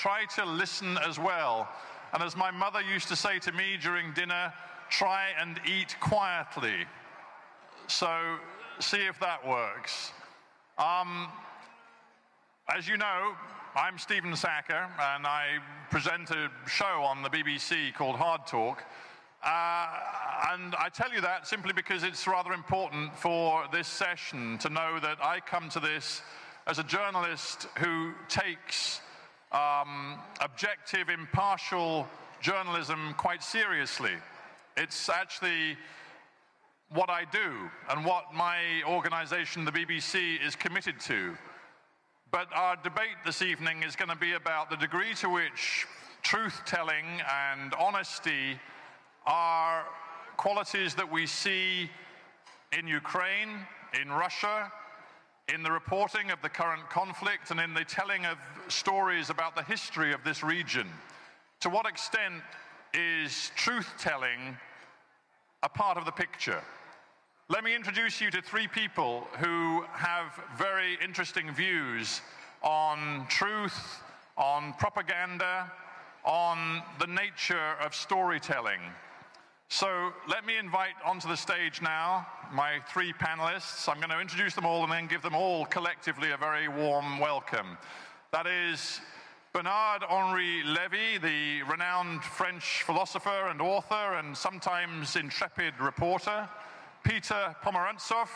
try to listen as well. And as my mother used to say to me during dinner, try and eat quietly. So see if that works. Um, as you know, I'm Stephen Sackur, and I present a show on the BBC called Hard Talk. Uh, and I tell you that simply because it's rather important for this session to know that I come to this as a journalist who takes um, objective, impartial journalism quite seriously. It's actually what I do and what my organization, the BBC, is committed to. But our debate this evening is going to be about the degree to which truth telling and honesty are qualities that we see in Ukraine, in Russia, in the reporting of the current conflict, and in the telling of stories about the history of this region. To what extent is truth telling a part of the picture? Let me introduce you to three people who have very interesting views on truth, on propaganda, on the nature of storytelling. So let me invite onto the stage now my three panelists. I'm going to introduce them all and then give them all collectively a very warm welcome. That is Bernard Henri Lévy, the renowned French philosopher and author and sometimes intrepid reporter. Peter Pomerantsev,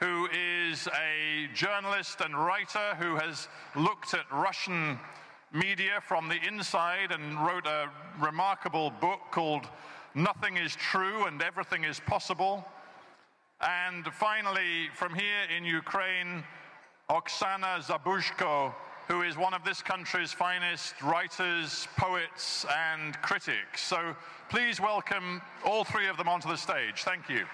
who is a journalist and writer who has looked at Russian media from the inside and wrote a remarkable book called nothing is true and everything is possible. And finally, from here in Ukraine, Oksana Zabuzhko, who is one of this country's finest writers, poets, and critics. So please welcome all three of them onto the stage. Thank you.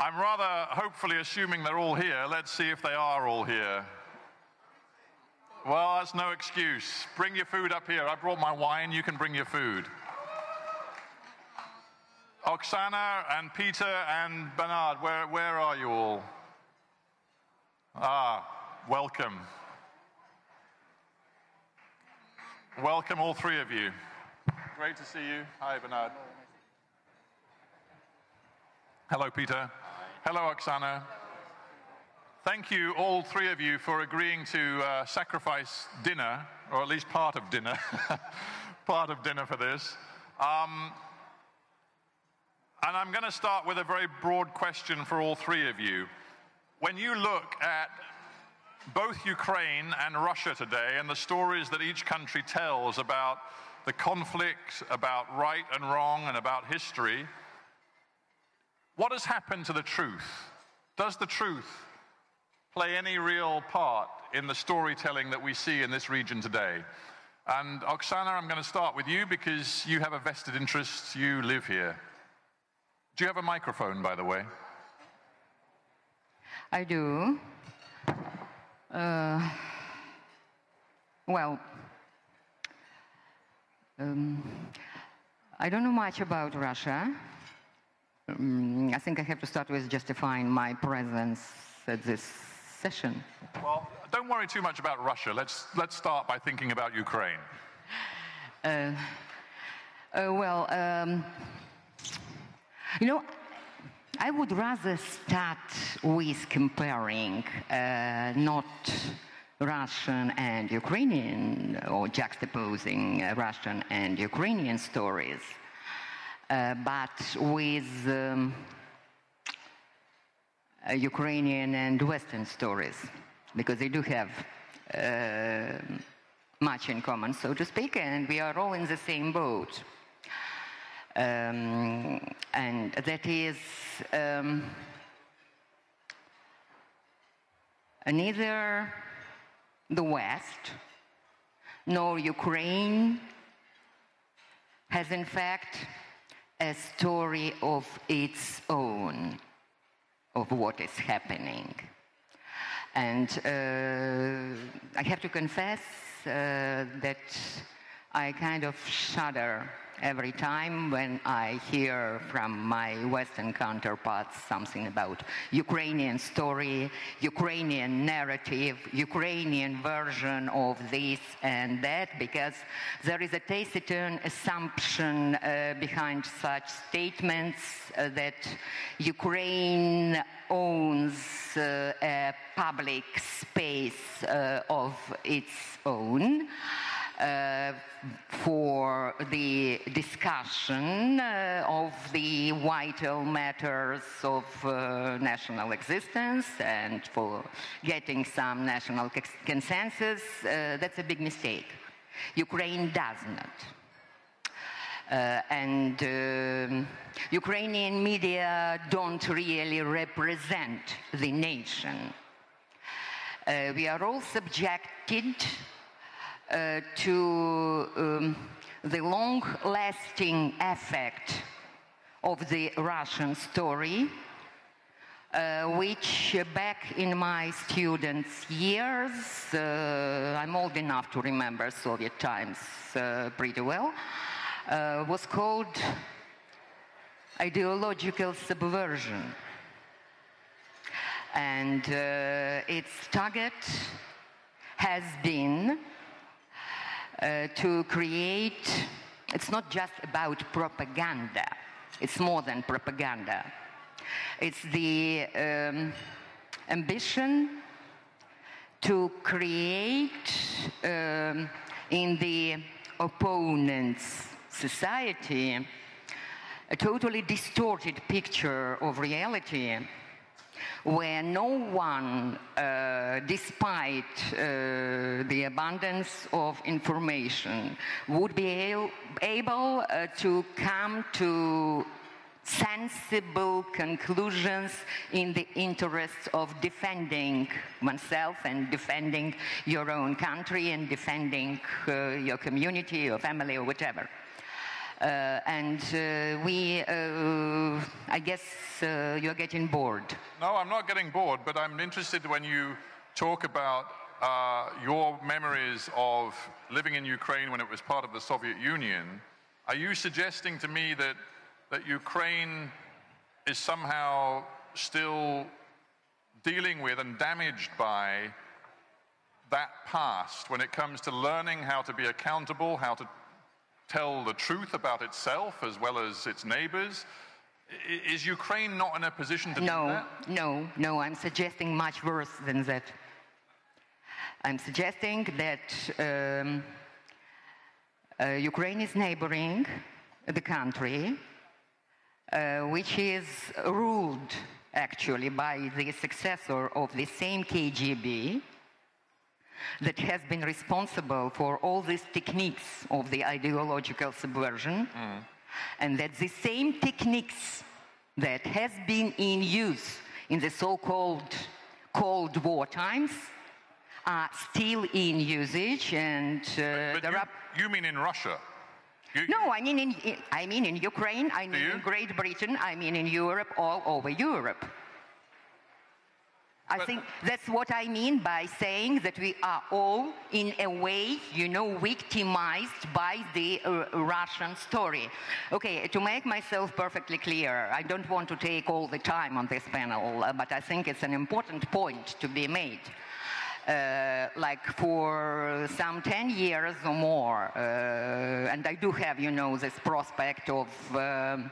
I'm rather hopefully assuming they're all here. Let's see if they are all here. Well, that's no excuse. Bring your food up here. I brought my wine. You can bring your food. Oksana and Peter and Bernard, where, where are you all? Ah, welcome. Welcome, all three of you. Great to see you. Hi, Bernard. Hello, Peter. Hello, Oksana. Thank you, all three of you, for agreeing to uh, sacrifice dinner, or at least part of dinner, part of dinner for this. Um, and I'm going to start with a very broad question for all three of you. When you look at both Ukraine and Russia today and the stories that each country tells about the conflict, about right and wrong, and about history, what has happened to the truth? Does the truth play any real part in the storytelling that we see in this region today. And Oksana, I'm going to start with you because you have a vested interest. You live here. Do you have a microphone, by the way? I do. Uh, well, um, I don't know much about Russia. Um, I think I have to start with justifying my presence at this session? Well, don't worry too much about Russia. Let's, let's start by thinking about Ukraine. Uh, uh, well, um, you know, I would rather start with comparing uh, not Russian and Ukrainian, or juxtaposing uh, Russian and Ukrainian stories, uh, but with um, uh, Ukrainian and Western stories, because they do have uh, much in common, so to speak, and we are all in the same boat. Um, and that is um, neither the West nor Ukraine has, in fact, a story of its own of what is happening. And uh, I have to confess uh, that I kind of shudder every time when I hear from my Western counterparts something about Ukrainian story, Ukrainian narrative, Ukrainian version of this and that, because there is a taciturn assumption uh, behind such statements uh, that Ukraine owns uh, a public space uh, of its own. Uh, for the discussion uh, of the vital matters of uh, national existence and for getting some national consensus, uh, that's a big mistake. Ukraine does not. Uh, and um, Ukrainian media don't really represent the nation. Uh, we are all subjected uh, to um, the long-lasting effect of the Russian story, uh, which uh, back in my students' years, uh, I'm old enough to remember Soviet times uh, pretty well, uh, was called ideological subversion. And its target has been uh, to create, it's not just about propaganda, it's more than propaganda. It's the um, ambition to create um, in the opponent's society a totally distorted picture of reality where no one, uh, despite uh, the abundance of information, would be able uh, to come to sensible conclusions in the interests of defending oneself and defending your own country and defending uh, your community or family or whatever. Uh, and uh, we, uh, I guess you're getting bored. No, I'm not getting bored, but I'm interested when you talk about uh, your memories of living in Ukraine when it was part of the Soviet Union, are you suggesting to me that, that Ukraine is somehow still dealing with and damaged by that past when it comes to learning how to be accountable, how to tell the truth about itself as well as its neighbors. Is Ukraine not in a position to no, do that? No, no, no. I'm suggesting much worse than that. I'm suggesting that um, uh, Ukraine is neighboring the country, uh, which is ruled actually by the successor of the same KGB, that has been responsible for all these techniques of the ideological subversion, mm. and that the same techniques that has been in use in the so-called Cold War times are still in usage, and uh, but, but you, you, mean in Russia? You, no, I mean in, I mean in Ukraine, I mean in Great Britain, I mean in Europe, all over Europe. I think that's what I mean by saying that we are all, in a way, you know, victimized by the uh, Russian story. Okay, to make myself perfectly clear, I don't want to take all the time on this panel, uh, but I think it's an important point to be made. Uh, like for some 10 years or more, uh, and I do have, you know, this prospect of um,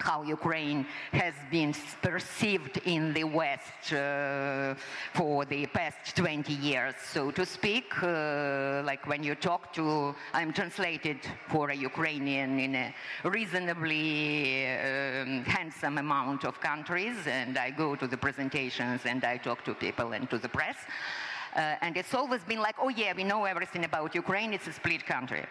how Ukraine has been perceived in the West uh, for the past 20 years, so to speak. Uh, like when you talk to, I'm translated for a Ukrainian in a reasonably um, handsome amount of countries, and I go to the presentations and I talk to people and to the press. Uh, and it's always been like, oh yeah, we know everything about Ukraine, it's a split country.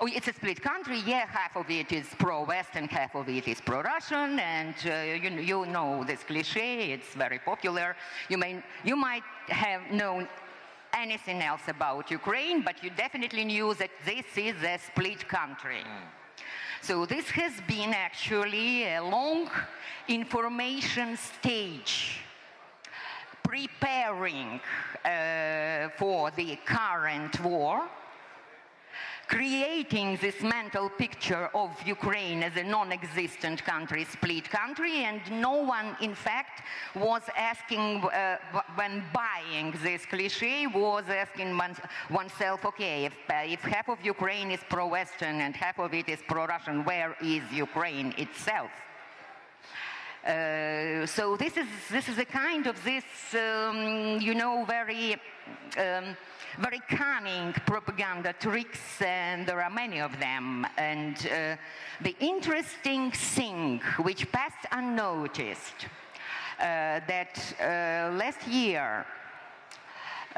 Oh, it's a split country. Yeah, half of it is pro-Western, half of it is pro-Russian, and uh, you, you know this cliche. It's very popular. You may you might have known anything else about Ukraine, but you definitely knew that this is a split country. Mm. So this has been actually a long information stage preparing uh, for the current war creating this mental picture of Ukraine as a non-existent country, split country, and no one, in fact, was asking, uh, when buying this cliche, was asking oneself, okay, if, uh, if half of Ukraine is pro-Western and half of it is pro-Russian, where is Ukraine itself? Uh, so this is this is a kind of this um, you know very um, very cunning propaganda tricks, and there are many of them. And uh, the interesting thing, which passed unnoticed, uh, that uh, last year,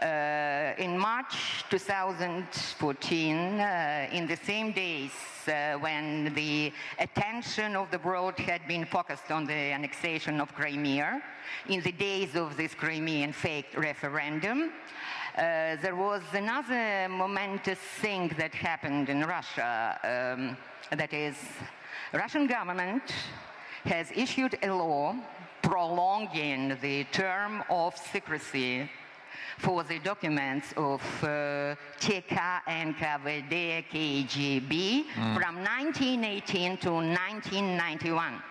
uh, in March 2014, uh, in the same days uh, when the attention of the world had been focused on the annexation of Crimea, in the days of this Crimean fake referendum, uh, there was another momentous thing that happened in Russia. Um, that is, Russian government has issued a law prolonging the term of secrecy for the documents of uh, TK, NKVD, KGB mm. from 1918 to 1991.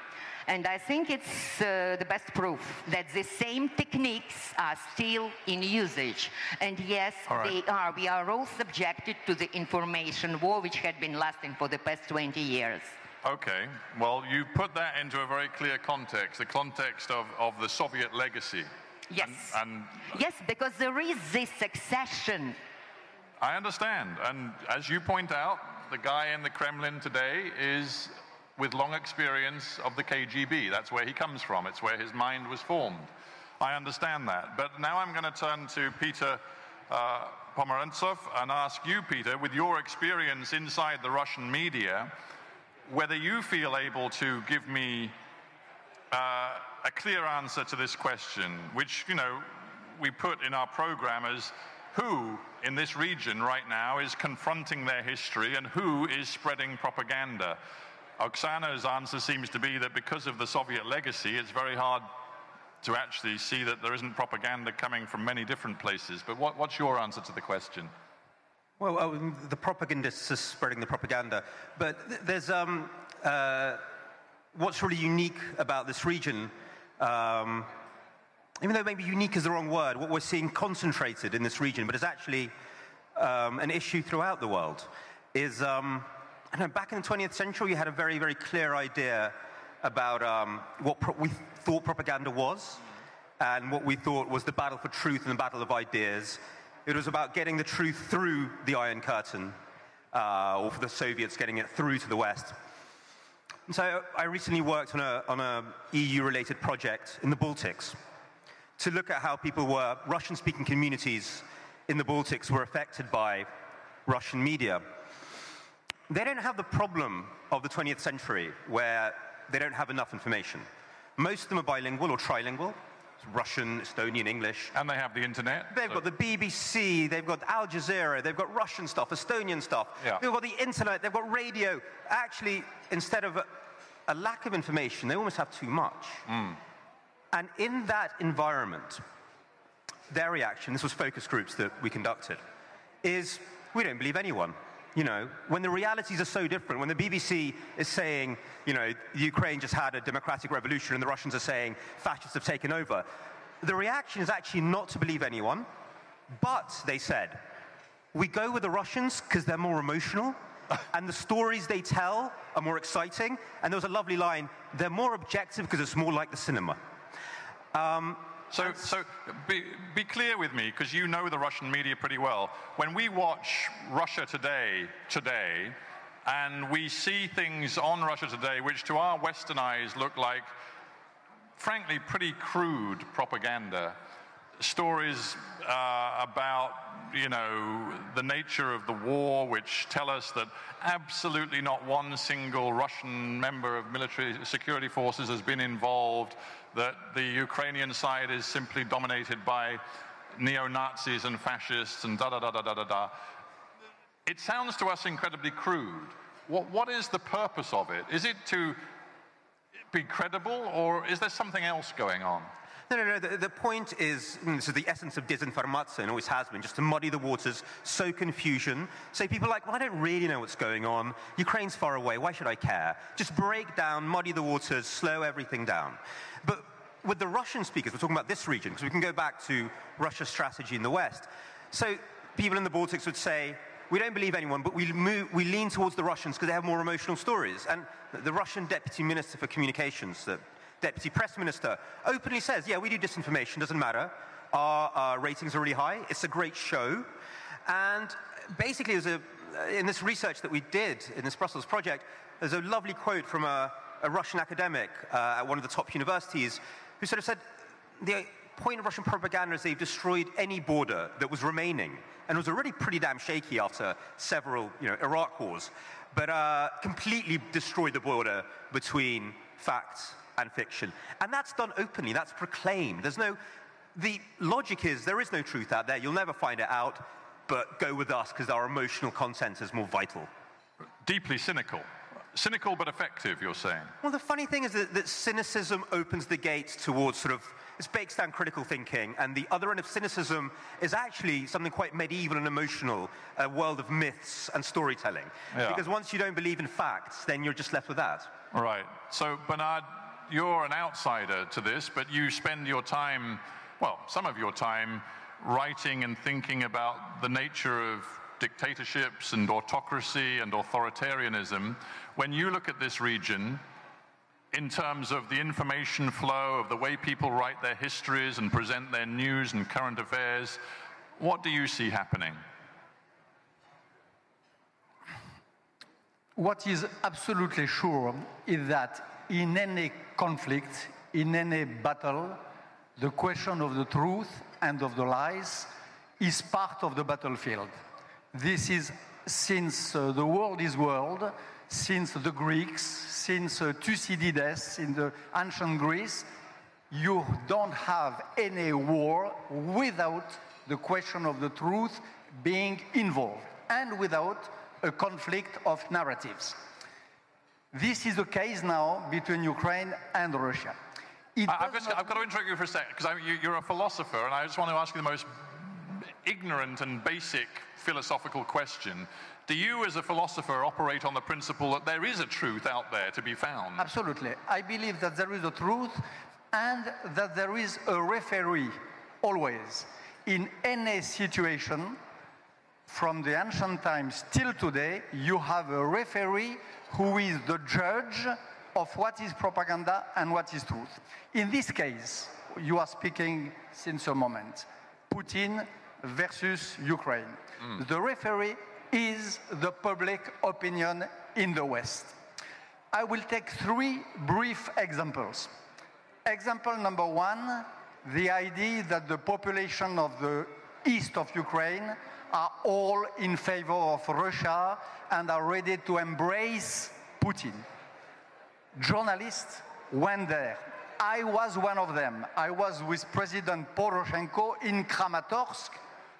And I think it's uh, the best proof that the same techniques are still in usage. And yes, right. they are. We are all subjected to the information war, which had been lasting for the past 20 years. Okay, well, you put that into a very clear context, the context of, of the Soviet legacy. Yes. And, and yes, because there is this succession. I understand. And as you point out, the guy in the Kremlin today is with long experience of the KGB. That's where he comes from. It's where his mind was formed. I understand that. But now I'm going to turn to Peter uh, Pomerantsev and ask you, Peter, with your experience inside the Russian media, whether you feel able to give me uh, a clear answer to this question, which, you know, we put in our program as who in this region right now is confronting their history and who is spreading propaganda. Oksana's answer seems to be that because of the Soviet legacy, it's very hard to actually see that there isn't propaganda coming from many different places. But what, what's your answer to the question? Well, um, the propagandists are spreading the propaganda. But th there's um, uh, what's really unique about this region. Um, even though maybe unique is the wrong word, what we're seeing concentrated in this region, but it's actually um, an issue throughout the world, is I back in the 20th century, you had a very, very clear idea about um, what we thought propaganda was and what we thought was the battle for truth and the battle of ideas. It was about getting the truth through the Iron Curtain, uh, or for the Soviets getting it through to the West. And so I recently worked on a, on a EU-related project in the Baltics to look at how people were, Russian-speaking communities in the Baltics were affected by Russian media. They don't have the problem of the 20th century where they don't have enough information. Most of them are bilingual or trilingual. Russian, Estonian, English. And they have the internet. They've so. got the BBC, they've got Al Jazeera, they've got Russian stuff, Estonian stuff. Yeah. They've got the internet, they've got radio. Actually, instead of a, a lack of information, they almost have too much. Mm. And in that environment, their reaction, this was focus groups that we conducted, is we don't believe anyone you know, when the realities are so different, when the BBC is saying, you know, Ukraine just had a democratic revolution and the Russians are saying fascists have taken over, the reaction is actually not to believe anyone, but they said, we go with the Russians because they're more emotional and the stories they tell are more exciting. And there was a lovely line, they're more objective because it's more like the cinema. Um, so, so be, be clear with me, because you know the Russian media pretty well. When we watch Russia Today, today, and we see things on Russia Today which to our Western eyes look like, frankly, pretty crude propaganda, stories uh, about you know the nature of the war, which tell us that absolutely not one single Russian member of military security forces has been involved that the Ukrainian side is simply dominated by neo-Nazis and fascists and da-da-da-da-da-da. It sounds to us incredibly crude. What, what is the purpose of it? Is it to be credible or is there something else going on? No, no, no. The, the point is, mm, this is the essence of disinformation, always has been, just to muddy the waters, sow confusion, say people are like, well, I don't really know what's going on. Ukraine's far away. Why should I care? Just break down, muddy the waters, slow everything down. But with the Russian speakers, we're talking about this region, because we can go back to Russia's strategy in the West. So people in the Baltics would say, we don't believe anyone, but we, move, we lean towards the Russians because they have more emotional stories. And the Russian Deputy Minister for Communications, the Deputy Press Minister, openly says, yeah, we do disinformation, doesn't matter. Our, ratings are really high. It's a great show. And basically, a, in this research that we did in this Brussels project, there's a lovely quote from a, a Russian academic uh, at one of the top universities who sort of said, the point of Russian propaganda is they've destroyed any border that was remaining. And it was already pretty damn shaky after several you know, Iraq wars. But uh, completely destroyed the border between facts and fiction. And that's done openly, that's proclaimed. There's no, the logic is there is no truth out there, you'll never find it out, but go with us because our emotional content is more vital. Deeply cynical. Cynical but effective, you're saying? Well, the funny thing is that, that cynicism opens the gates towards sort of it breaks down critical thinking, and the other end of cynicism is actually something quite medieval and emotional, a world of myths and storytelling. Yeah. Because once you don't believe in facts, then you're just left with that. Right. So, Bernard, you're an outsider to this, but you spend your time, well, some of your time, writing and thinking about the nature of dictatorships and autocracy and authoritarianism. When you look at this region, in terms of the information flow, of the way people write their histories and present their news and current affairs, what do you see happening? What is absolutely sure is that in any conflict, in any battle, the question of the truth and of the lies is part of the battlefield. This is since uh, the world is world, since the Greeks, since uh, Thucydides in the ancient Greece, you don't have any war without the question of the truth being involved and without a conflict of narratives. This is the case now between Ukraine and Russia. I've, just, I've, got to interrupt you for a second because you, are a philosopher, and I just want to ask you the most ignorant and basic philosophical question. Do you, as a philosopher, operate on the principle that there is a truth out there to be found? Absolutely. I believe that there is a truth and that there is a referee always. In any situation, from the ancient times till today, you have a referee who is the judge of what is propaganda and what is truth. In this case, you are speaking since a moment, Putin versus Ukraine. Mm. The referee is the public opinion in the West. I will take three brief examples. Example number one, the idea that the population of the east of Ukraine are all in favor of Russia and are ready to embrace Putin. Journalists went there. I was one of them. I was with President Poroshenko in Kramatorsk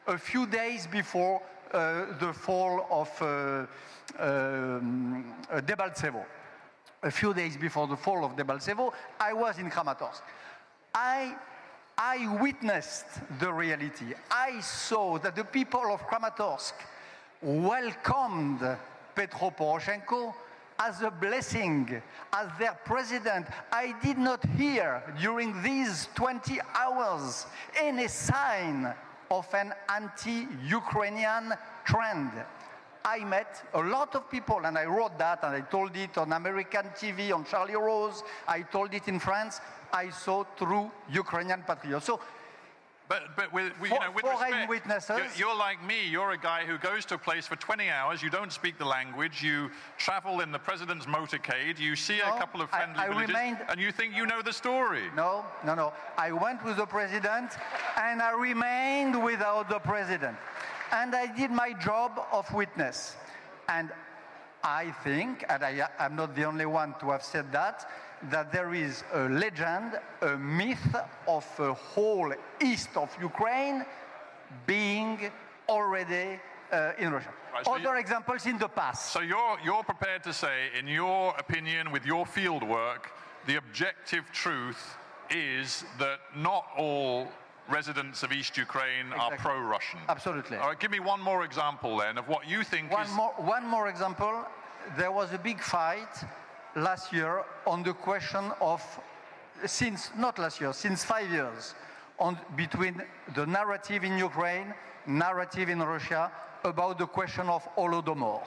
a few days before uh, the fall of uh, um, Debaltsevo. A few days before the fall of Debaltsevo, I was in Kramatorsk. I I witnessed the reality. I saw that the people of Kramatorsk welcomed Petro Poroshenko as a blessing, as their president. I did not hear during these 20 hours any sign of an anti-Ukrainian trend. I met a lot of people, and I wrote that, and I told it on American TV, on Charlie Rose, I told it in France. I saw true Ukrainian patriots. So but, but with, you know, with respect, witnesses. You're, like me. You're a guy who goes to a place for 20 hours. You don't speak the language. You travel in the president's motorcade. You see no, a couple of friendly I, I villages, remained, and you think you know the story. No, no, no. I went with the president, and I remained without the president. And I did my job of witness. And I think, and I'm not the only one to have said that, that there is a legend, a myth of a whole east of Ukraine being already uh, in Russia. Right, so Other examples in the past. So you're, you're prepared to say, in your opinion, with your field work, the objective truth is that not all residents of East Ukraine are pro-Russian. Absolutely. All right, give me one more example then of what you think One is. more, one more example. There was a big fight last year on the question of, since, not last year, since five years, on, between the narrative in Ukraine, narrative in Russia, about the question of Holodomor.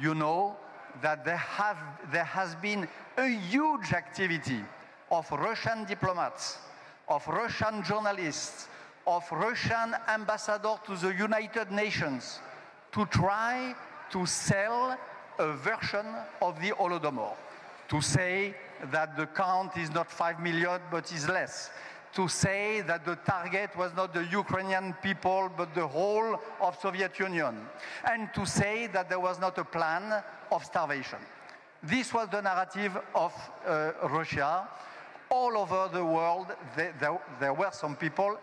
You know that there, have, there has been a huge activity of Russian diplomats, of Russian journalists, of Russian ambassadors to the United Nations to try to sell a version of the Holodomor, to say that the count is not 5 million but is less, to say that the target was not the Ukrainian people but the whole of Soviet Union, and to say that there was not a plan of starvation. This was the narrative of uh, Russia. All over the world, there, there, there were some people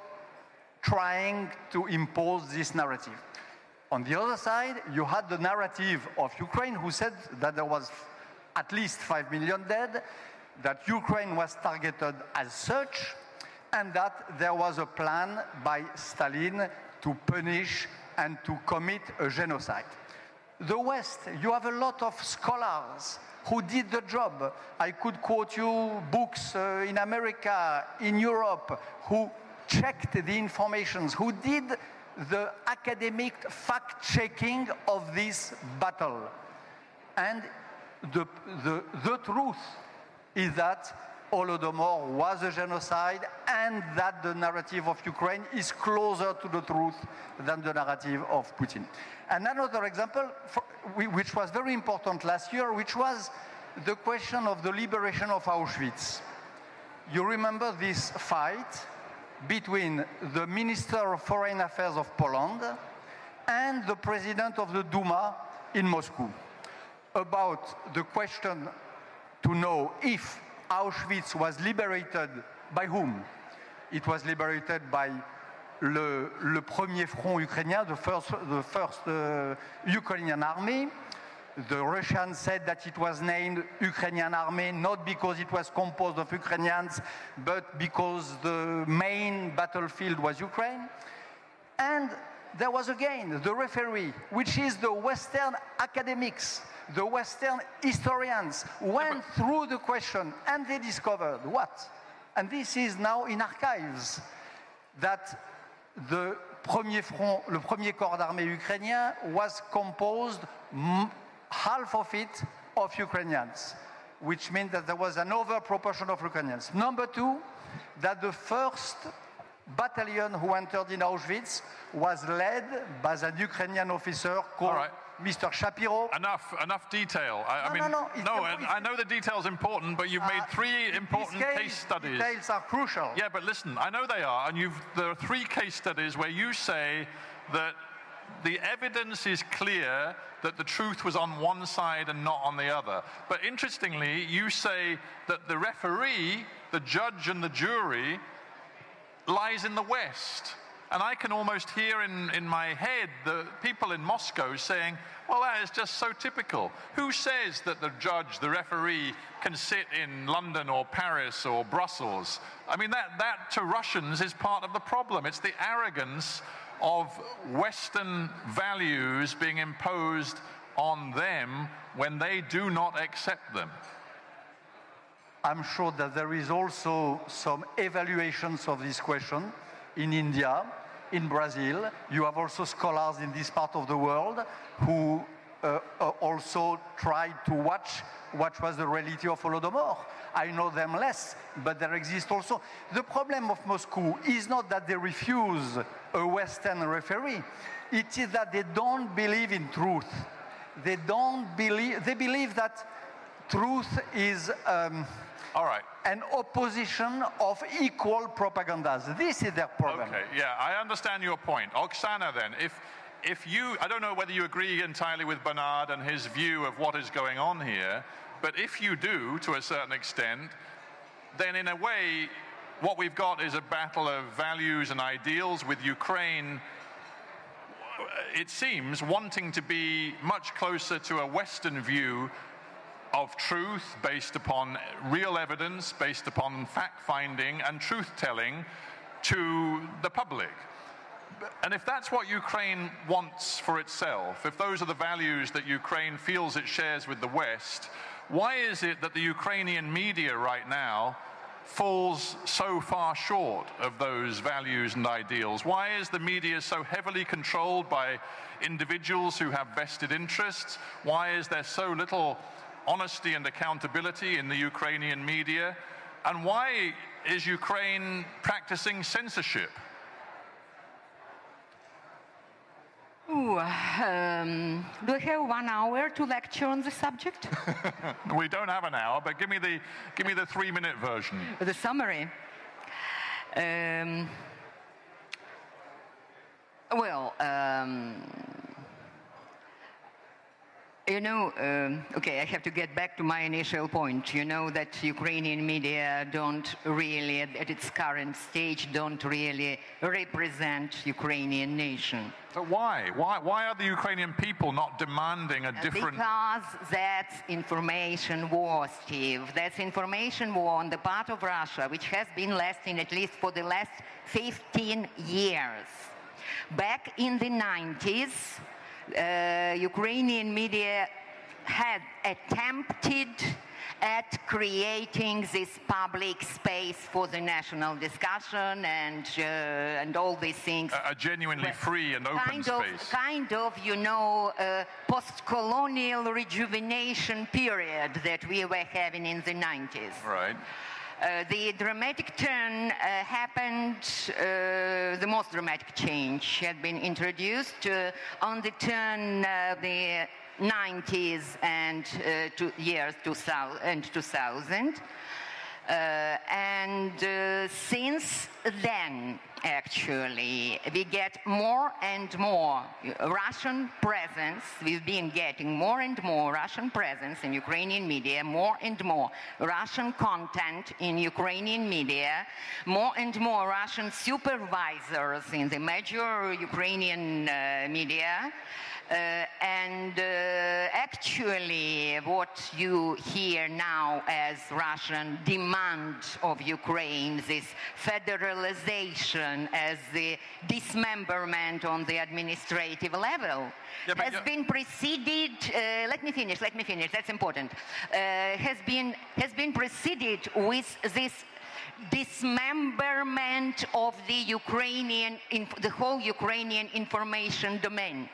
trying to impose this narrative. On the other side, you had the narrative of Ukraine, who said that there was at least 5 million dead, that Ukraine was targeted as such, and that there was a plan by Stalin to punish and to commit a genocide. The West, you have a lot of scholars who did the job. I could quote you books uh, in America, in Europe, who checked the informations, who did the academic fact checking of this battle. And the, the, the truth is that Holodomor was a genocide and that the narrative of Ukraine is closer to the truth than the narrative of Putin. And another example, for, which was very important last year, which was the question of the liberation of Auschwitz. You remember this fight between the Minister of Foreign Affairs of Poland and the President of the Duma in Moscow about the question to know if Auschwitz was liberated by whom? It was liberated by le, le premier front ukrainien, the first, the first uh, Ukrainian army. The Russians said that it was named Ukrainian army not because it was composed of Ukrainians, but because the main battlefield was Ukraine. And there was again the referee, which is the Western academics, the Western historians, went through the question and they discovered what? And this is now in archives that the premier front, le premier corps d'armée ukrainien was composed half of it of Ukrainians, which means that there was an over proportion of Ukrainians. Number two, that the first battalion who entered in Auschwitz was led by an Ukrainian officer called All right. Mr. Shapiro. Enough, enough detail. I, I No, mean, no, no, no, I know the detail is important, but you've made Uh, three important this case studies. Details are crucial. Yeah, but listen, I know they are, and you've, there are three case studies where you say that the evidence is clear that the truth was on one side and not on the other. But interestingly, you say that the referee, the judge, and the jury lies in the West. And I can almost hear in, in my head the people in Moscow saying, well, that is just so typical. Who says that the judge, the referee, can sit in London or Paris or Brussels? I mean, that, that to Russians is part of the problem. It's the arrogance of Western values being imposed on them when they do not accept them. I'm sure that there is also some evaluations of this question in India, in Brazil. You have also scholars in this part of the world who uh, uh, also tried to watch what was the reality of Holodomor. I know them less, but there exists also. The problem of Moscow is not that they refuse a Western referee, it is that they don't believe in truth. They don't believe, they believe that truth is. Um, All right. an opposition of equal propagandas. This is their problem. Okay, yeah, I understand your point. Oksana, then, if if you, I don't know whether you agree entirely with Bernard and his view of what is going on here, but if you do, to a certain extent, then in a way, what we've got is a battle of values and ideals with Ukraine. It seems wanting to be much closer to a Western view of truth based upon real evidence, based upon fact finding and truth telling to the public. And if that's what Ukraine wants for itself, if those are the values that Ukraine feels it shares with the West, why is it that the Ukrainian media right now falls so far short of those values and ideals? Why is the media so heavily controlled by individuals who have vested interests? Why is there so little honesty and accountability in the Ukrainian media? And why is Ukraine practicing censorship? Ooh, um, do I have one hour to lecture on the subject? we don't have an hour, but give me the, give me the three minute version. The summary. Um, well, um, you know, um, okay, I have to get back to my initial point. You know that Ukrainian media don't really, at, its current stage, don't really represent Ukrainian nation. But why? Why, why are the Ukrainian people not demanding a different... Because that's information war, Steve. That's information war on the part of Russia, which has been lasting at least for the last 15 years. Back in the 90s, uh, Ukrainian media had attempted at creating this public space for the national discussion and uh, and all these things. A, a genuinely free and open kind space. Of, kind of, you know, uh, post-colonial rejuvenation period that we were having in the 90s. Right. Uh, the dramatic turn uh, happened, uh, the most dramatic change had been introduced uh, on the turn of the 90s and uh, years 2000 and 2000. Uh, and since then, actually, we get more and more Russian presence. We've been getting more and more Russian presence in Ukrainian media, more and more Russian content in Ukrainian media, more and more Russian supervisors in the major Ukrainian uh, media. Uh, and uh, actually, what you hear now as Russian demand of Ukraine, this federalization as the dismemberment on the administrative level, Yeah, has been preceded. Uh, let me finish. Let me finish. That's important. Uh, has been has been preceded with this dismemberment of the Ukrainian, the whole Ukrainian information domain.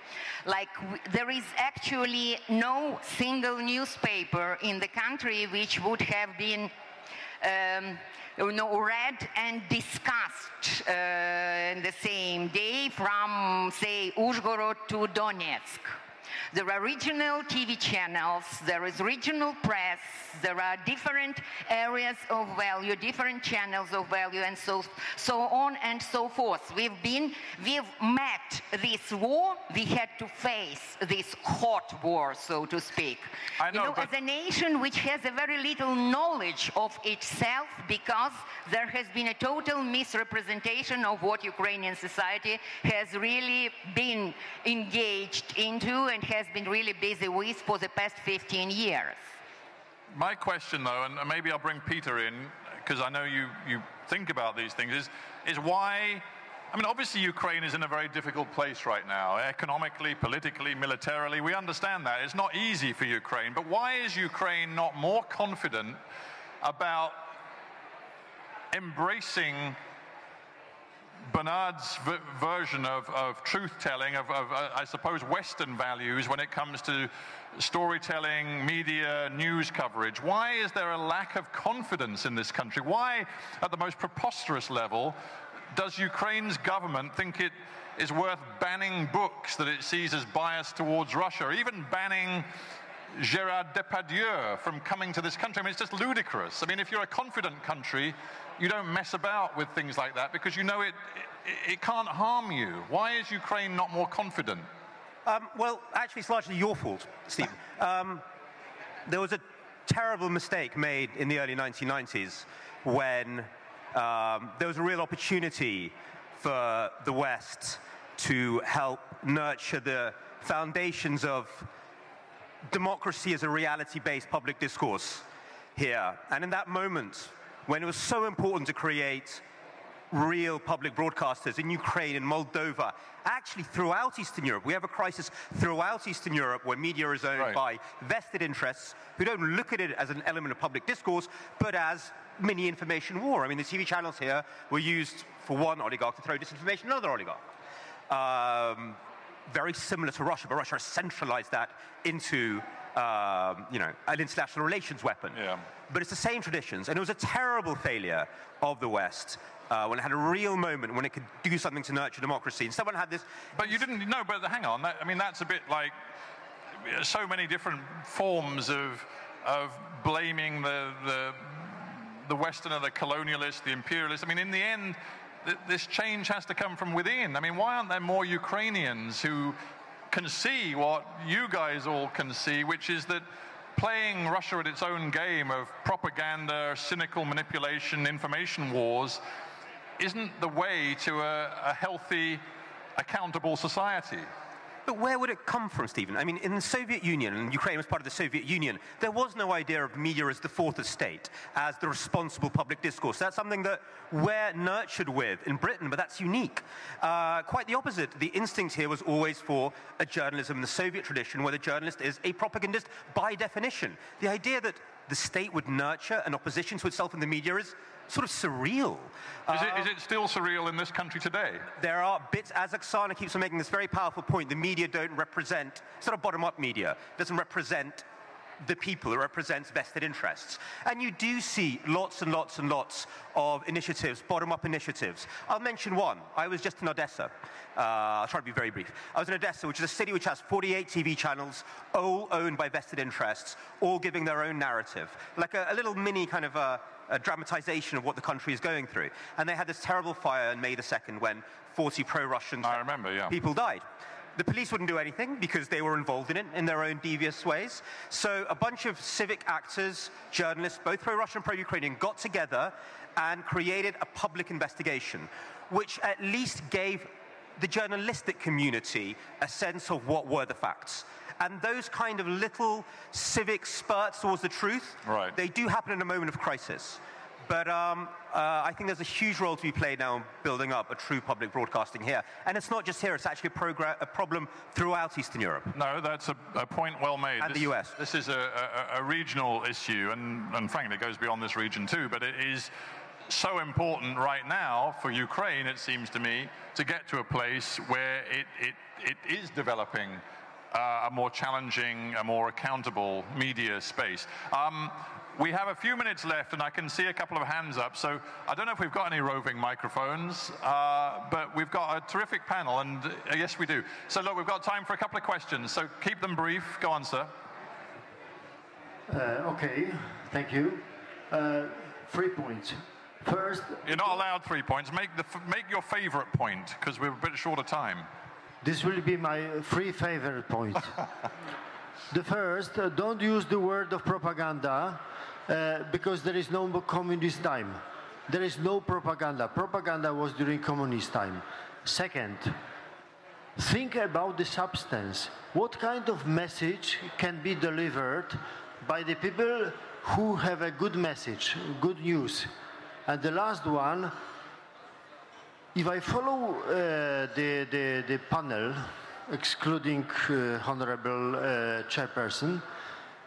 Like there is actually no single newspaper in the country which would have been um, you know, read and discussed uh, in the same day from, say, Uzhgorod to Donetsk. There are regional TV channels, there is regional press, there are different areas of value, different channels of value, and so, so on and so forth. We've been, we've met this war, we had to face this hot war, so to speak. I you know, know, as a nation which has a very little knowledge of itself because there has been a total misrepresentation of what Ukrainian society has really been engaged into and has been really busy with for the past 15 years. My question, though, and maybe I'll bring Peter in, because I know you, you think about these things, is, is why. I mean, obviously, Ukraine is in a very difficult place right now, economically, politically, militarily. We understand that. It's not easy for Ukraine. But why is Ukraine not more confident about embracing Bernard's version of, of truth telling, of, of uh, I suppose, Western values when it comes to storytelling, media, news coverage. Why is there a lack of confidence in this country? Why, at the most preposterous level, does Ukraine's government think it is worth banning books that it sees as biased towards Russia, even banning Gérard Depardieu from coming to this country. I mean, it's just ludicrous. I mean, if you're a confident country, you don't mess about with things like that because you know it, it, it can't harm you. Why is Ukraine not more confident? Um, well, actually, it's largely your fault, Stephen. Um, there was a terrible mistake made in the early 1990s when um, there was a real opportunity for the West to help nurture the foundations of democracy as a reality-based public discourse here. And in that moment, when it was so important to create real public broadcasters in Ukraine, in Moldova, actually throughout Eastern Europe. We have a crisis throughout Eastern Europe where media is owned Right. by vested interests who don't look at it as an element of public discourse, but as mini information war. I mean, the TV channels here were used for one oligarch to throw disinformation at another oligarch. Um, very similar to Russia, but Russia has centralized that into um, you know, an international relations weapon. Yeah. But it's the same traditions, and it was a terrible failure of the West uh, when it had a real moment when it could do something to nurture democracy. And someone had this But you didn't know. But hang on. That, I mean, that's a bit like so many different forms of of blaming the the the Westerner, the colonialist, the imperialist. I mean, in the end, this change has to come from within. I mean, why aren't there more Ukrainians who can see what you guys all can see, which is that playing Russia at its own game of propaganda, cynical manipulation, information wars isn't the way to a, a healthy, accountable society. But where would it come from, Stephen? I mean, in the Soviet Union, and Ukraine was part of the Soviet Union, there was no idea of media as the fourth estate, as the responsible public discourse. That's something that we're nurtured with in Britain, but that's unique. Uh, quite the opposite. The instinct here was always for a journalism in the Soviet tradition, where the journalist is a propagandist by definition. The idea that the state would nurture an opposition to itself in the media is sort of surreal. Is, it, uh, is it still surreal in this country today? There are bits, as Oksana keeps on making this very powerful point, the media don't represent, it's not a bottom-up media, it doesn't represent the people, it represents vested interests. And you do see lots and lots and lots of initiatives, bottom-up initiatives. I'll mention one. I was just in Odessa. Uh, I'll try to be very brief. I was in Odessa, which is a city which has 48 TV channels, all owned by vested interests, all giving their own narrative. Like a, a little mini kind of a, a dramatization of what the country is going through. And they had this terrible fire on May the 2nd when 40 pro-Russian I remember, yeah. people died. The police wouldn't do anything because they were involved in it in their own devious ways. So a bunch of civic actors, journalists, both pro-Russian and pro-Ukrainian, got together and created a public investigation, which at least gave the journalistic community a sense of what were the facts. And those kind of little civic spurts towards the truth, Right. they do happen in a moment of crisis. But um, uh, I think there's a huge role to be played now in building up a true public broadcasting here. And it's not just here, it's actually a, a problem throughout Eastern Europe. No, that's a, a point well made. And the US. This is a, a, a regional issue, and, and frankly, it goes beyond this region too, but it is so important right now for Ukraine, it seems to me, to get to a place where it, it, it is developing uh, a more challenging, a more accountable media space. Um, we have a few minutes left, and I can see a couple of hands up. So I don't know if we've got any roving microphones, uh, but we've got a terrific panel, and uh, yes, we do. So look, we've got time for a couple of questions. So keep them brief. Go on, sir. Uh, okay, thank you. Uh, three points. First, You're not allowed three points. Make the f- make your favourite point because we're a bit short of time. this will be my three favorite points. the first, uh, don't use the word of propaganda uh, because there is no communist time. There is no propaganda. Propaganda was during communist time. Second, think about the substance. What kind of message can be delivered by the people who have a good message, good news? And the last one, if I follow uh, the, the, the panel, excluding uh, Honorable uh, Chairperson,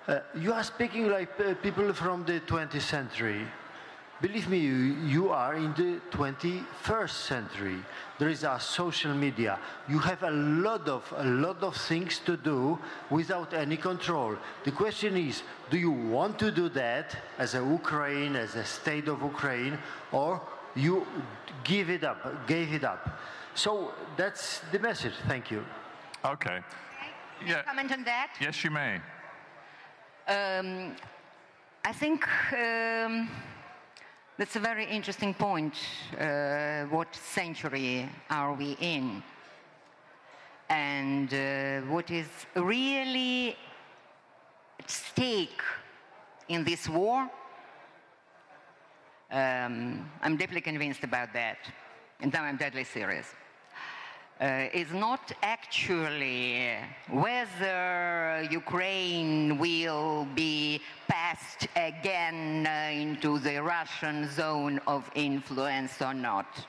uh, you are speaking like uh, people from the 20th century. Believe me, you, you are in the 21st century. There is a social media. You have a lot of a lot of things to do without any control. The question is, do you want to do that as a Ukraine, as a state of Ukraine, or you give it up, gave it up? So that's the message. Thank you. Okay. Yeah. Comment on that? Yes, you may. Um, I think um, that's a very interesting point. Uh, what century are we in? And uh, what is really at stake in this war? Um, I'm deeply convinced about that. And now I'm deadly serious. Uh, is not actually whether Ukraine will be passed again uh, into the Russian zone of influence or not,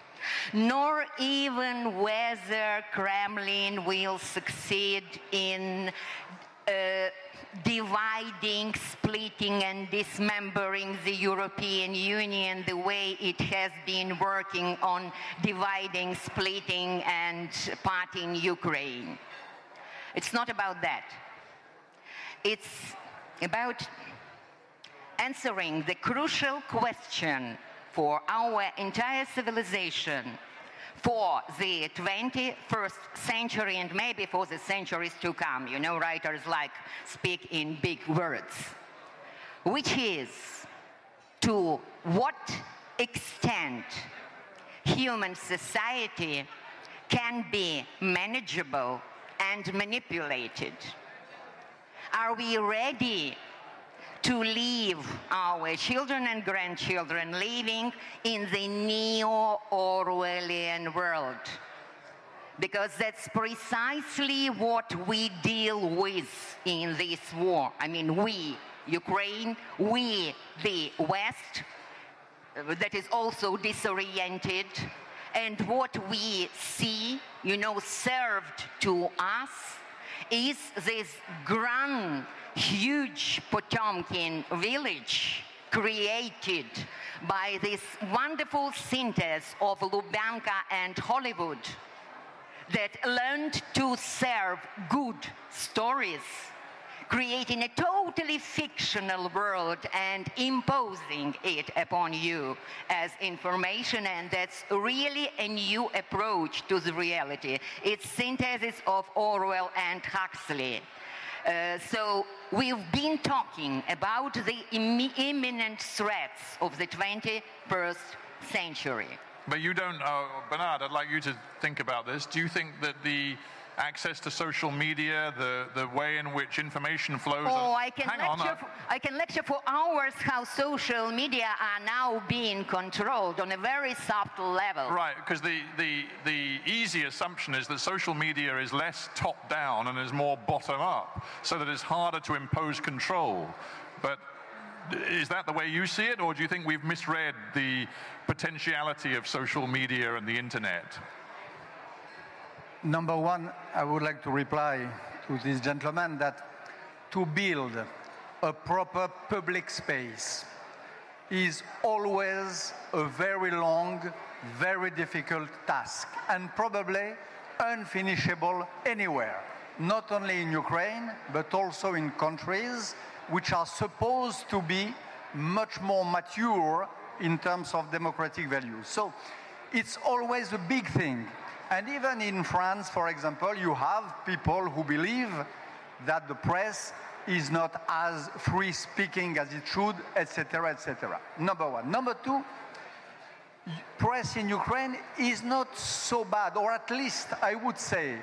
nor even whether Kremlin will succeed in uh, dividing, splitting, and dismembering the European Union the way it has been working on dividing, splitting, and parting Ukraine. It's not about that. It's about answering the crucial question for our entire civilization for the 21st century and maybe for the centuries to come. You know, writers like speak in big words, which is to what extent human society can be manageable and manipulated. Are we ready to leave our children and grandchildren living in the neo-Orwellian world. Because that's precisely what we deal with in this war. I mean, we, Ukraine, we, the West, uh, that is also disoriented, and what we see, you know, served to us is this grand huge Potemkin village created by this wonderful synthesis of Lubyanka and Hollywood that learned to serve good stories, creating a totally fictional world and imposing it upon you as information. And that's really a new approach to the reality. It's synthesis of Orwell and Huxley. Uh, so we've been talking about the Im imminent threats of the 21st century. But you don't, uh, Bernard, I'd like you to think about this. Do you think that the access to social media, the, the way in which information flows. Oh, I can, Hang lecture on, for, I can lecture for hours how social media are now being controlled on a very subtle level. Right, because the, the, the easy assumption is that social media is less top down and is more bottom up, so that it's harder to impose control. But is that the way you see it, or do you think we've misread the potentiality of social media and the internet? Number one, I would like to reply to this gentleman that to build a proper public space is always a very long, very difficult task, and probably unfinishable anywhere, not only in Ukraine, but also in countries which are supposed to be much more mature in terms of democratic values. So it's always a big thing and even in France, for example, you have people who believe that the press is not as free speaking as it should, etc., etc. Number one. Number two, press in Ukraine is not so bad, or at least I would say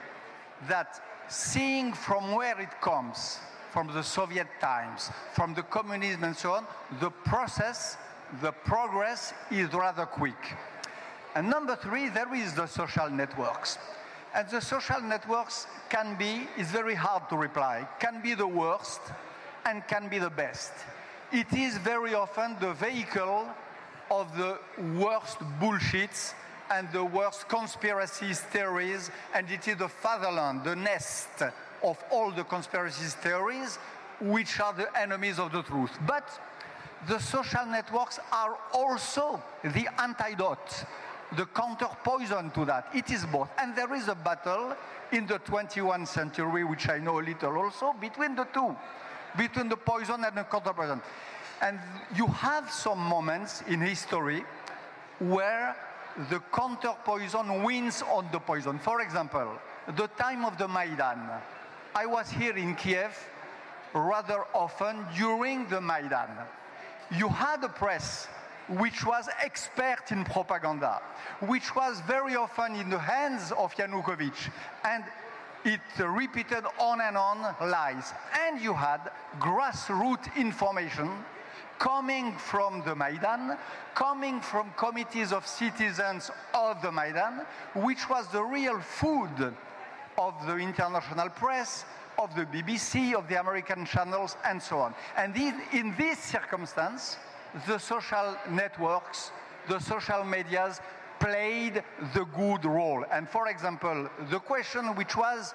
that seeing from where it comes, from the Soviet times, from the communism and so on, the process, the progress is rather quick. And number three, there is the social networks. And the social networks can be, it's very hard to reply, can be the worst and can be the best. It is very often the vehicle of the worst bullshits and the worst conspiracy theories, and it is the fatherland, the nest of all the conspiracy theories, which are the enemies of the truth. But the social networks are also the antidote the counter poison to that. It is both. And there is a battle in the 21st century, which I know a little also, between the two, between the poison and the counter poison. And you have some moments in history where the counter poison wins on the poison. For example, the time of the Maidan. I was here in Kiev rather often during the Maidan. You had a press which was expert in propaganda, which was very often in the hands of Yanukovych, and it repeated on and on lies. And you had grassroots information coming from the Maidan, coming from committees of citizens of the Maidan, which was the real food of the international press, of the BBC, of the American channels, and so on. And in this circumstance, the social networks, the social medias played the good role. And for example, the question which was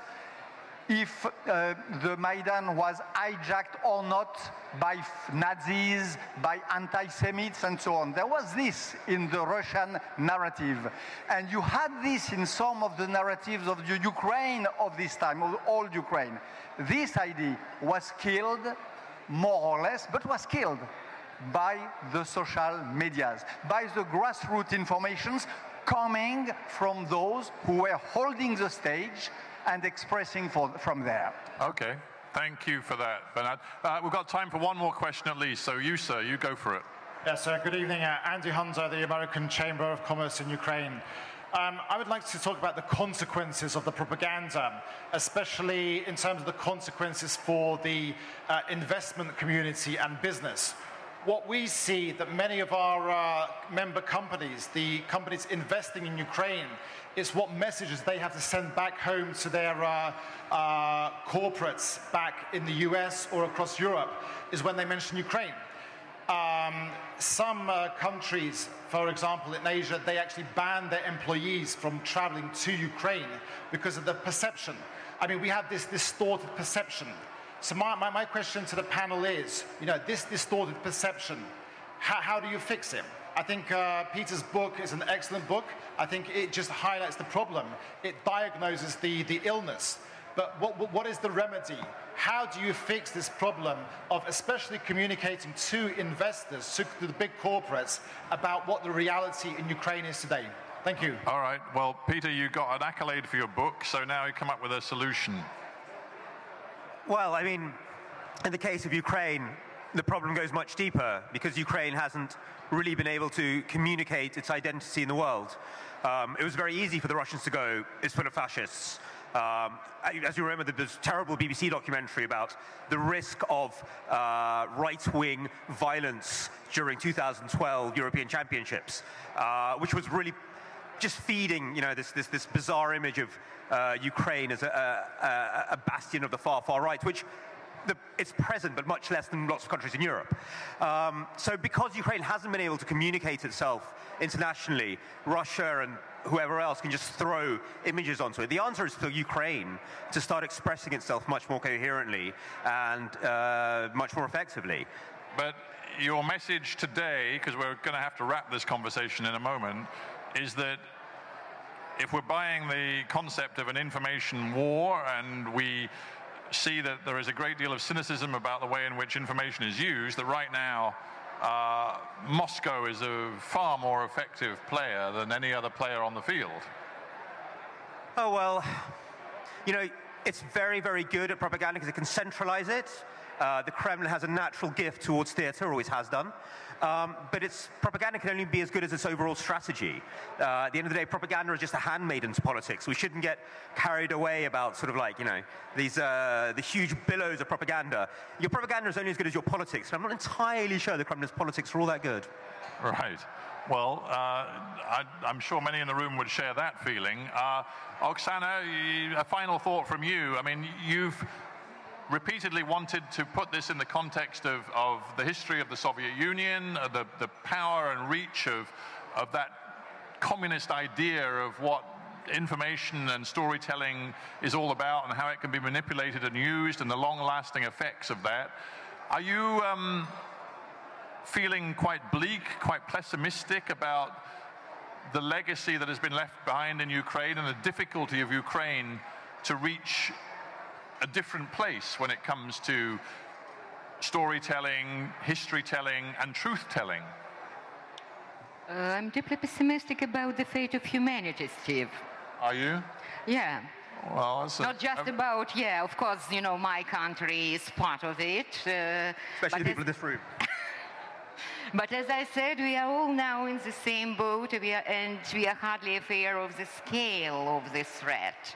if uh, the Maidan was hijacked or not by Nazis, by anti-Semites and so on. There was this in the Russian narrative. And you had this in some of the narratives of the Ukraine of this time, of all Ukraine. This idea was killed, more or less, but was killed by the social medias, by the grassroots informations coming from those who were holding the stage and expressing for, from there. Okay. Thank you for that, Bernard. Uh, we've got time for one more question at least. So you, sir, you go for it. Yes, sir. Good evening. Uh, Andy Hunter, the American Chamber of Commerce in Ukraine. Um, I would like to talk about the consequences of the propaganda, especially in terms of the consequences for the uh, investment community and business. What we see that many of our uh, member companies, the companies investing in Ukraine, it's what messages they have to send back home to their uh, uh, corporates back in the US or across Europe, is when they mention Ukraine. Um, some uh, countries, for example, in Asia, they actually ban their employees from traveling to Ukraine because of the perception. I mean, we have this distorted perception. So my, my, my question to the panel is, you know, this distorted perception, how, how do you fix it? I think uh, Peter's book is an excellent book. I think it just highlights the problem. It diagnoses the, the illness. But what, what is the remedy? How do you fix this problem of especially communicating to investors, to the big corporates, about what the reality in Ukraine is today? Thank you. All right. Well, Peter, you got an accolade for your book, so now you come up with a solution. Well, I mean, in the case of Ukraine, the problem goes much deeper because Ukraine hasn't really been able to communicate its identity in the world. Um, it was very easy for the Russians to go, it's full of fascists. Um, as you remember, there's a terrible BBC documentary about the risk of uh, right-wing violence during 2012 European Championships, uh, which was really just feeding, you know, this, this, this bizarre image of uh, Ukraine as a, a, a bastion of the far, far right, which the, it's present, but much less than lots of countries in Europe. Um, so because Ukraine hasn't been able to communicate itself internationally, Russia and whoever else can just throw images onto it. The answer is for Ukraine to start expressing itself much more coherently and uh, much more effectively. But your message today, because we're going to have to wrap this conversation in a moment, is that if we're buying the concept of an information war and we see that there is a great deal of cynicism about the way in which information is used, that right now uh, Moscow is a far more effective player than any other player on the field. Oh, well, you know, it's very, very good at propaganda because it can centralize it. Uh, the Kremlin has a natural gift towards theater, always has done. Um, but its propaganda can only be as good as its overall strategy. Uh, at the end of the day, propaganda is just a handmaiden to politics. We shouldn't get carried away about sort of like, you know, these, uh, the huge billows of propaganda. Your propaganda is only as good as your politics. And I'm not entirely sure the Kremlin's politics are all that good. Right. Well, uh, I, am sure many in the room would share that feeling. Uh, Oksana, a final thought from you. I mean, you've repeatedly wanted to put this in the context of, of the history of the Soviet Union, uh, the, the power and reach of, of that communist idea of what information and storytelling is all about and how it can be manipulated and used and the long-lasting effects of that. Are you um, feeling quite bleak, quite pessimistic about the legacy that has been left behind in Ukraine and the difficulty of Ukraine to reach a different place when it comes to storytelling, history telling, and truth telling? Uh, I'm deeply pessimistic about the fate of humanity, Steve. Are you? Yeah. Well, a, not just about yeah. Of course, you know my country is part of it. Uh, Especially the people in this room. But as I said, we are all now in the same boat, we are, and we are hardly aware of the scale of this threat.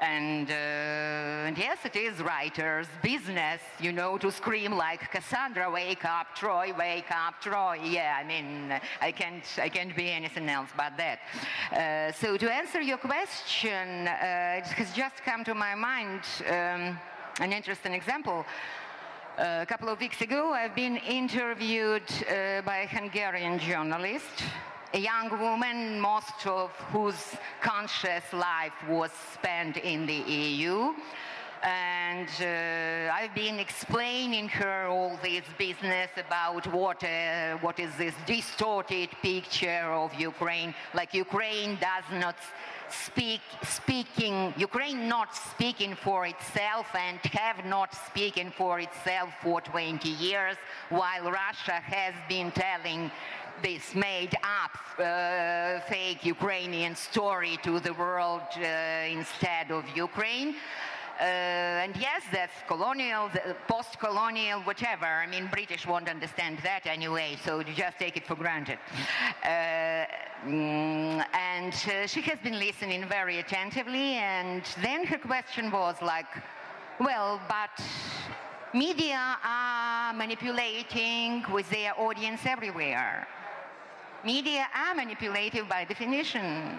And, uh, and yes, it is writers' business, you know, to scream like Cassandra, wake up, Troy, wake up, Troy. Yeah, I mean, I can't, I can't be anything else but that. Uh, so to answer your question, uh, it has just come to my mind um, an interesting example. A couple of weeks ago, I've been interviewed uh, by a Hungarian journalist, a young woman, most of whose conscious life was spent in the EU. And uh, I've been explaining her all this business about what, uh, what is this distorted picture of Ukraine. Like Ukraine does not speak, speaking, Ukraine not speaking for itself and have not speaking for itself for 20 years, while Russia has been telling this made up uh, fake Ukrainian story to the world uh, instead of Ukraine. Uh, and yes, that's colonial, post-colonial, whatever. I mean, British won't understand that anyway, so you just take it for granted. Uh, mm, and uh, she has been listening very attentively, and then her question was like, well, but media are manipulating with their audience everywhere. Media are manipulative by definition.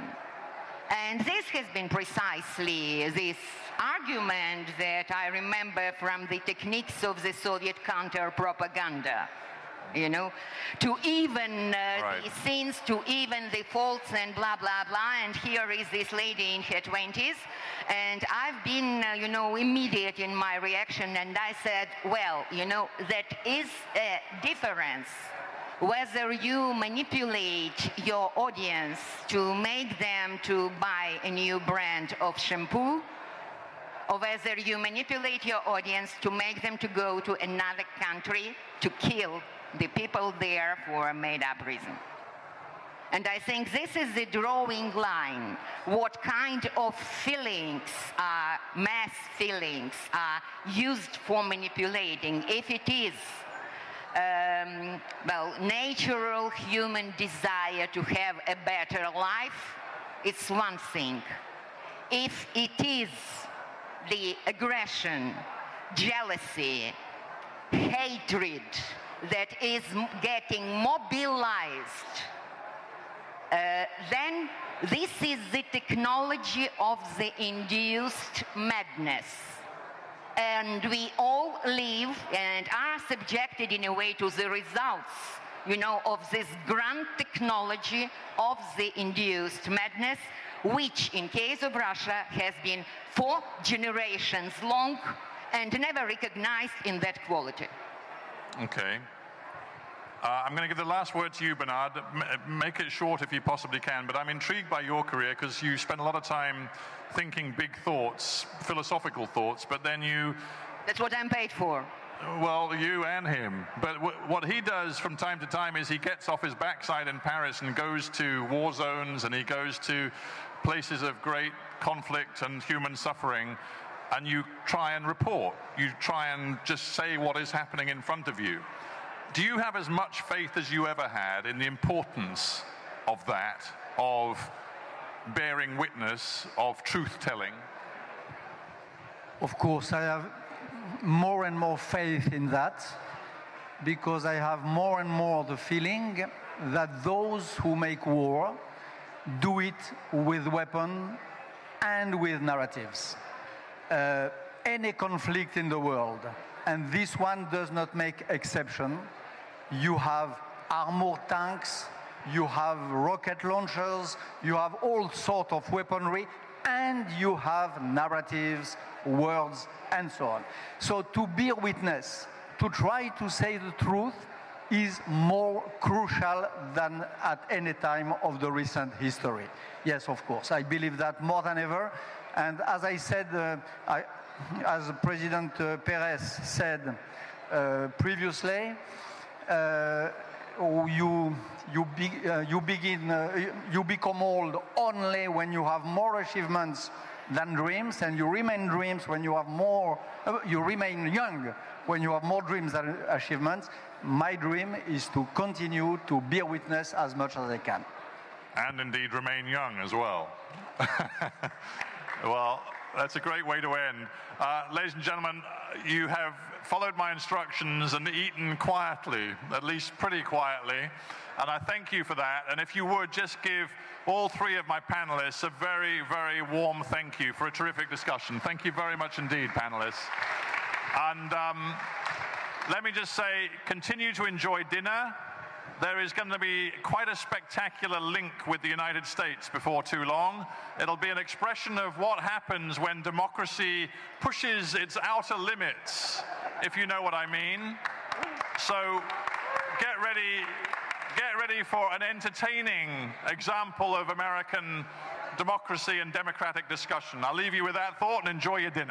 And this has been precisely this argument that I remember from the techniques of the Soviet counter-propaganda. You know, to even uh, Right. the scenes, to even the faults and blah, blah, blah. And here is this lady in her 20s. And I've been, uh, you know, immediate in my reaction. And I said, well, you know, that is a difference whether you manipulate your audience to make them to buy a new brand of shampoo or whether you manipulate your audience to make them to go to another country to kill the people there for a made-up reason. And I think this is the drawing line. What kind of feelings, are mass feelings, are used for manipulating? If it is um, well, natural human desire to have a better life, it's one thing. If it is the aggression, jealousy, hatred that is getting mobilized, uh, then this is the technology of the induced madness. And we all live and are subjected in a way to the results you know of this grand technology of the induced madness which in case of russia has been four generations long and never recognized in that quality Okay. Uh, I'm going to give the last word to you, Bernard. M- make it short if you possibly can, but I'm intrigued by your career because you spend a lot of time thinking big thoughts, philosophical thoughts, but then you, that's what i'm paid for well, you and him. But w- what he does from time to time is he gets off his backside in Paris and goes to war zones and he goes to places of great conflict and human suffering. And you try and report. You try and just say what is happening in front of you. Do you have as much faith as you ever had in the importance of that, of bearing witness, of truth telling? Of course, I have more and more faith in that because I have more and more the feeling that those who make war do it with weapon and with narratives. Uh, any conflict in the world, and this one does not make exception. You have armored tanks, you have rocket launchers, you have all sort of weaponry, and you have narratives, words, and so on. So to bear witness, to try to say the truth, is more crucial than at any time of the recent history. Yes, of course, I believe that more than ever. And as I said, uh, I, as President uh, Peres said uh, previously, uh, you you, be, uh, you begin uh, you become old only when you have more achievements than dreams, and you remain dreams when you have more, you remain young when you have more dreams than achievements. My dream is to continue to bear witness as much as I can. And indeed remain young as well. well, that's a great way to end. Uh, ladies and gentlemen, you have followed my instructions and eaten quietly, at least pretty quietly. And I thank you for that. And if you would just give all three of my panelists a very, very warm thank you for a terrific discussion. Thank you very much indeed, panelists. And um, let me just say, continue to enjoy dinner. There is going to be quite a spectacular link with the United States before too long. It'll be an expression of what happens when democracy pushes its outer limits, if you know what I mean. So get ready, get ready for an entertaining example of American democracy and democratic discussion. I'll leave you with that thought and enjoy your dinner.